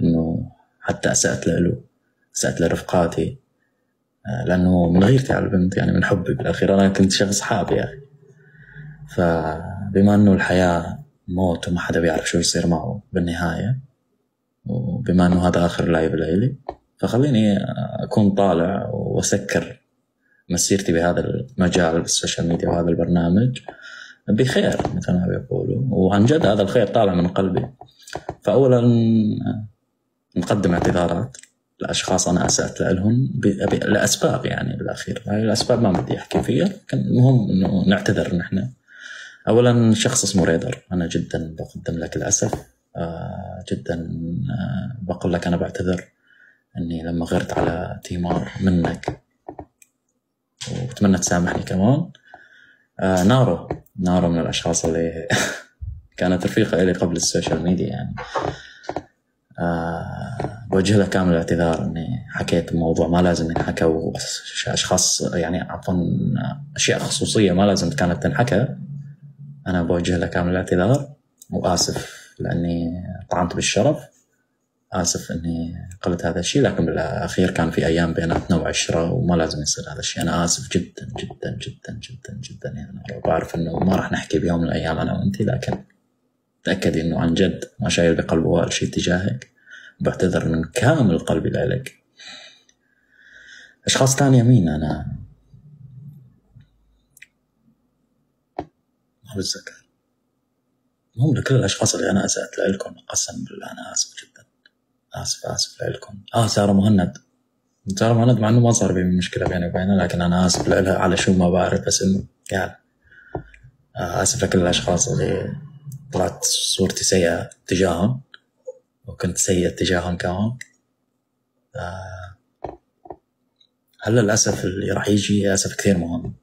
إنه حتى أسأت له أسأت لرفقاتي آه، لأنه من غيرتي على البنت يعني من حبي بالأخير. أنا كنت شخص حاب أخي. فبما إنه الحياة موت وما حدا بيعرف شو يصير معه بالنهاية وبما إنه هذا آخر live لإلي فخليني أكون طالع وأسكر مسيرتي بهذا المجال بال social media وهذا البرنامج بخير مثل ما بيقولوا. وعن جد هذا الخير طالع من قلبي. فأولا نقدم اعتذارات لأشخاص أنا أسأت لهم لأسباب يعني بالأخير هاي الأسباب ما بدي أحكي فيها كان المهم إنه نعتذر نحن. أولا شخص اسمه ريدر. أنا جدا بقدم لك الأسف آه جدا آه بقول لك أنا بعتذر إني لما غرت على تيمار منك. وبتمنى تسامحني كمان. آه نارو. نارو من الأشخاص اللي كانت رفيقة إلي قبل ال social media يعني. بوجه لها كامل الاعتذار إني حكيت بموضوع ما لازم ينحكى وأشخاص يعني عفوا أشياء خصوصية ما لازم كانت تنحكى. أنا بوجه لها كامل الاعتذار وآسف لأني طعنت بالشرف. آسف إني قلت هذا الشيء لكن بالأخير كان في أيام بيناتنا وعشرة وما لازم يصير هذا الشيء. أنا آسف جدا جدا جدا جدا جدا. يعني بعرف إنه ما راح نحكي بيوم من الأيام أنا وانت لكن تاكدي إنه عن جد ما شايل بقلبه شيء تجاهك. بعتذر من كامل قلبي لك. أشخاص ثانية مين أنا. ما بتذكر. المهم لكل الأشخاص اللي أنا اسات لكم قسم بالله أنا آسف جدا. آسف آسف لكم. آه سارة مهند. سارة مهند مع إنه ما صار بي مشكلة بيني وبينها لكن أنا آسف لها على شو ما بعرف بس إنه يعني آه آسف لكل الأشخاص اللي طلعت صورتي سيئة تجاههم. وكنت سيء تجاههم كمان. آه هلا الاسف اللي راح يجي اسف كثير مهم.